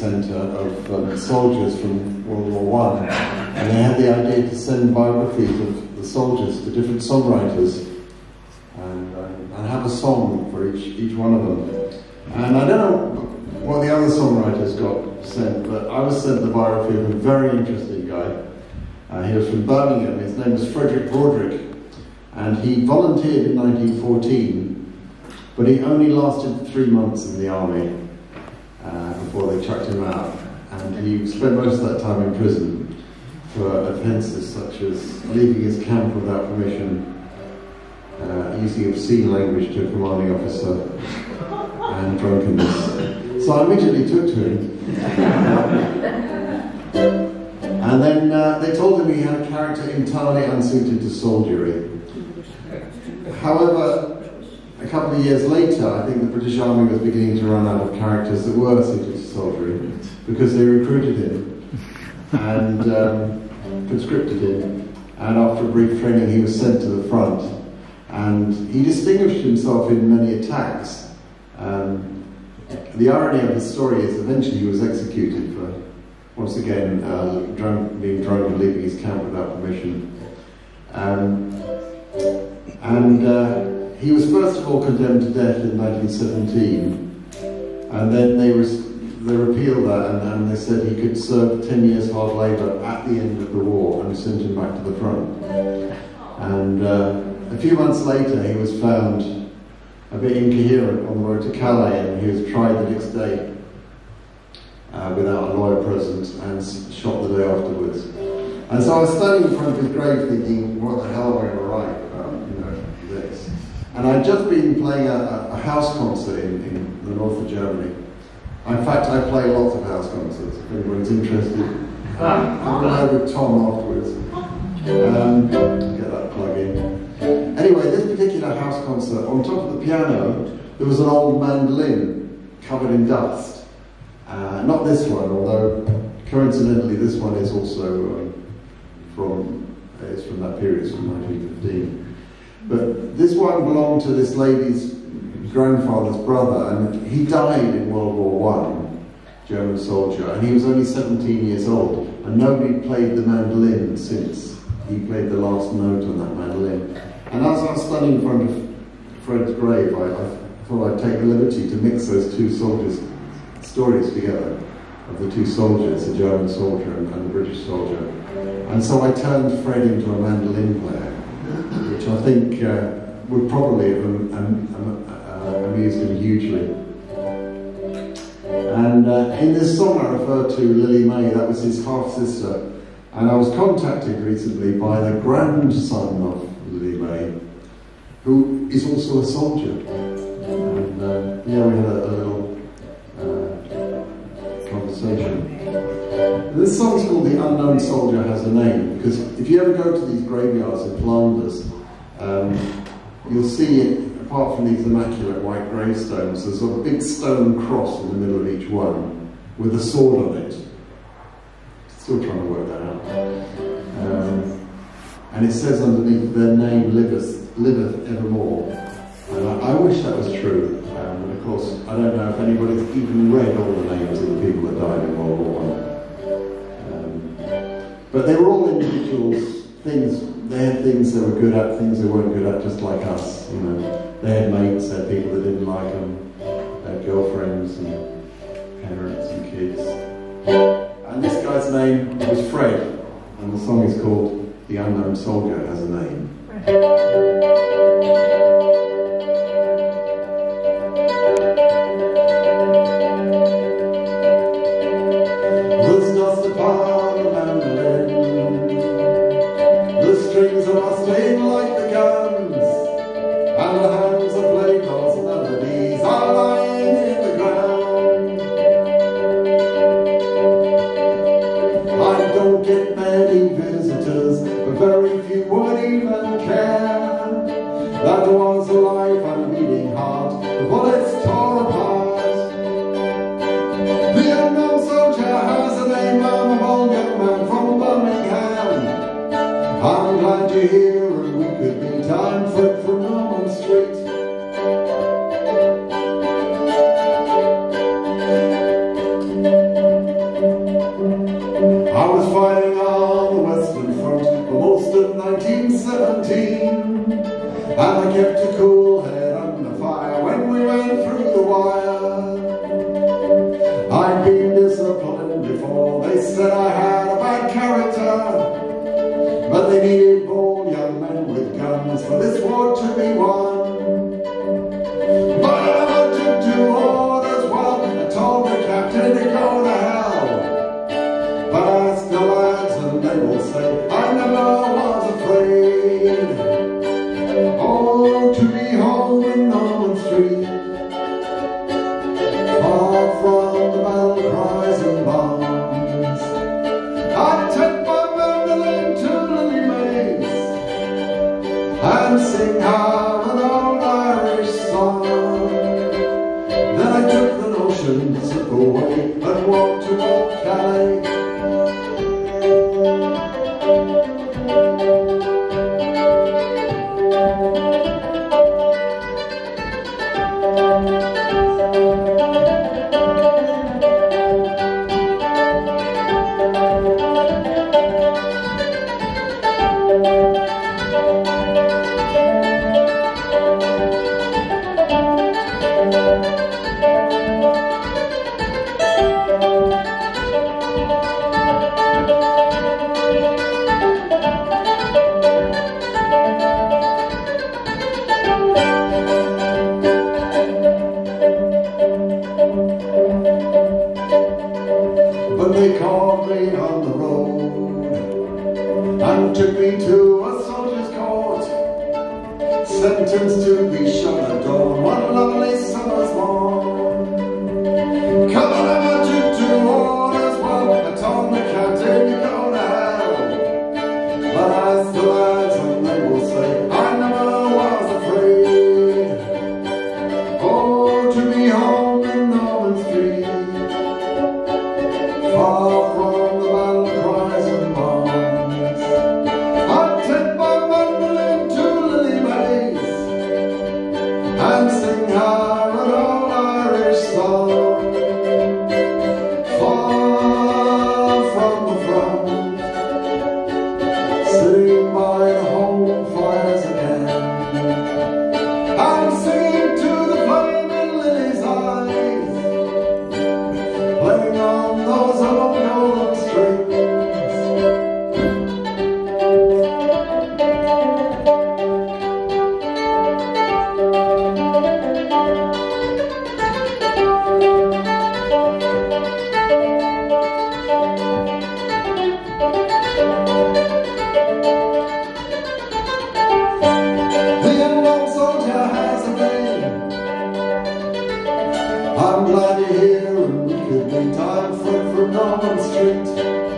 centre of um, soldiers from World War One, and they had the idea to send biographies of the soldiers to different songwriters and, um, and have a song for each, each one of them. And I don't know what the other songwriters got sent, but I was sent the biography of a very interesting guy. Uh, he was from Birmingham. His name was Frederick Broadrick, and he volunteered in 1914, but he only lasted three months in the army uh, before they chucked him out. And he spent most of that time in prison for offences such as leaving his camp without permission, uh, using obscene language to a commanding officer, and drunkenness. So I immediately took to him. and then uh, they told him he had a character entirely unsuited to soldiery. However, couple of years later, I think the British Army was beginning to run out of characters that were suited to soldiery because they recruited him and um, conscripted him. And after a brief training, he was sent to the front. And he distinguished himself in many attacks. Um, the irony of his story is eventually he was executed for, once again, uh, drunk, being drunk and leaving his camp without permission. Um, and uh, he was first of all condemned to death in 1917, and then they, they repealed that and, and, they said he could serve 10 years hard labour at the end of the war and sent him back to the front. And uh, a few months later, he was found a bit incoherent on the road to Calais, and he was tried the next day uh, without a lawyer present and shot the day afterwards. And so I was standing in front of his grave thinking, what the hell am I going to write? And I'd just been playing a, a house concert in, in, the north of Germany. In fact, I play lots of house concerts, if anyone's interested. I'll go with Tom afterwards. Um, get that plug in. Anyway, this particular house concert, on top of the piano, there was an old mandolin covered in dust. Uh, not this one, although coincidentally this one is also um, from, uh, it's from that period, it's from 1915. But this one belonged to this lady's grandfather's brother, and he died in World War One, German soldier, and he was only 17 years old, and nobody played the mandolin since he played the last note on that mandolin. And as I was standing in front of Fred's grave, I, I thought I'd take the liberty to mix those two soldiers' stories together of the two soldiers, the German soldier and, and the British soldier. And so I turned Fred into a mandolin player I think uh, would probably have um, um, um, uh, amused him hugely. And uh, in this song I referred to Lily May, that was his half sister, and I was contacted recently by the grandson of Lily May, who is also a soldier. And uh, yeah, we had a, a little uh, conversation. This song's called The Unknown Soldier Has a Name, because if you ever go to these graveyards in Flanders, um, you'll see apart from these immaculate white gravestones, there's a big stone cross in the middle of each one with a sword on it. Still trying to work that out. Um, and it says underneath, their name liveth, liveth evermore. And I, I wish that was true. Um, and of course, I don't know if anybody's even read all the names of the people that died in World War One. But they were all individuals, things, they had things they were good at, things they weren't good at, just like us, you know. They had mates, they had people that didn't like them, they had girlfriends and parents and kids. And this guy's name was Fred, and the song is called The Unknown Soldier Has a Name. I was fighting on the Western Front for most of 1917 And I kept a cool head under fire when we went through the wire. I'd been disciplined before, they said I had a bad character. But they needed bold young men with guns for this war to be won Oh, and bombs I took my mandolin to Lily And sing an old Irish song. Then I took the notion to slip away and walk to Old Calais. But to be shot at dawn one lovely summer's morn. Here and we could meet. I'm Fred from Norman Street.